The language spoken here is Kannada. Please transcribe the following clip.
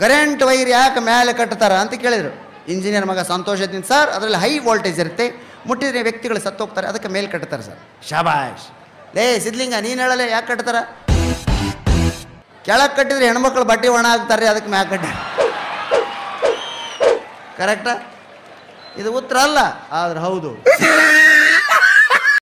ಕರೆಂಟ್ ವೈರ್ ಯಾಕೆ ಮೇಲೆ ಕಟ್ತಾರ ಅಂತ ಕೇಳಿದರು. ಇಂಜಿನಿಯರ್ ಮಗ ಸಂತೋಷದಿಂದ ಸರ್ ಅದರಲ್ಲಿ ಹೈ ವೋಲ್ಟೇಜ್ ಇರುತ್ತೆ. ಮುಟ್ಟಿದ್ರೆ ವ್ಯಕ್ತಿಗಳು ಸತ್ತೋಗ್ತಾರೆ ಅದಕ್ಕೆ ಮೇಲೆ ಕಟ್ತಾರೆ ಸರ್. ಶಾಬಾಷ್. ಲೇ ಸಿದ್ಲಿಂಗ ನೀನು ಹೇಳಲೇ ಯಾಕೆ ಕಟ್ತಾರ? ಕೆಳಗೆ ಕಟ್ಟಿದ್ರೆ ಹೆಣ್ಮಕ್ಳು ಬಟ್ಟೆ ಒಣ ಆಗ್ತಾರೆ ಅದಕ್ಕೆ ಮ್ಯಾಕ್ ಕಟ್ಟಿ. ಕರೆಕ್ಟಾ ಇದು ಉತ್ತರ ಅಲ್ಲ? ಆದ್ರೆ ಹೌದು.